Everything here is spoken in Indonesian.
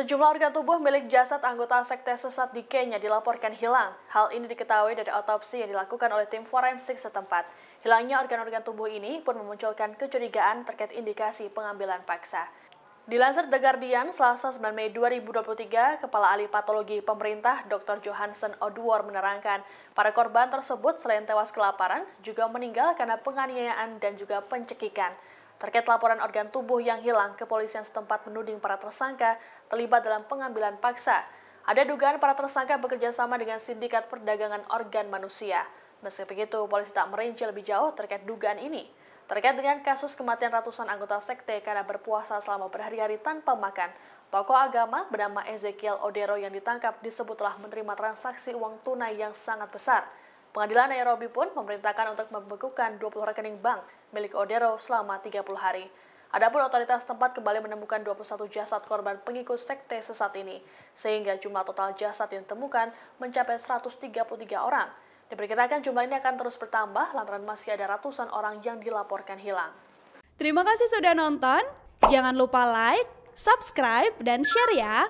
Sejumlah organ tubuh milik jasad anggota sekte sesat di Kenya dilaporkan hilang. Hal ini diketahui dari otopsi yang dilakukan oleh tim forensik setempat. Hilangnya organ-organ tubuh ini pun memunculkan kecurigaan terkait indikasi pengambilan paksa. Dilansir The Guardian, Selasa 9 Mei 2023, Kepala Ahli Patologi Pemerintah Dr. Johansen Odwar menerangkan, para korban tersebut selain tewas kelaparan, juga meninggal karena penganiayaan dan juga pencekikan. Terkait laporan organ tubuh yang hilang, kepolisian setempat menuding para tersangka terlibat dalam pengambilan paksa. Ada dugaan para tersangka bekerja sama dengan sindikat perdagangan organ manusia. Meski begitu, polisi tak merinci lebih jauh terkait dugaan ini. Terkait dengan kasus kematian ratusan anggota sekte karena berpuasa selama berhari-hari tanpa makan, tokoh agama bernama Ezekiel Odero yang ditangkap disebut telah menerima transaksi uang tunai yang sangat besar. Pengadilan Nairobi pun memerintahkan untuk membekukan 20 rekening bank milik Odero selama 30 hari. Adapun otoritas tempat kembali menemukan 21 jasad korban pengikut sekte sesat ini, sehingga jumlah total jasad yang ditemukan mencapai 133 orang. Diperkirakan jumlah ini akan terus bertambah lantaran masih ada ratusan orang yang dilaporkan hilang. Terima kasih sudah nonton. Jangan lupa like, subscribe, dan share ya.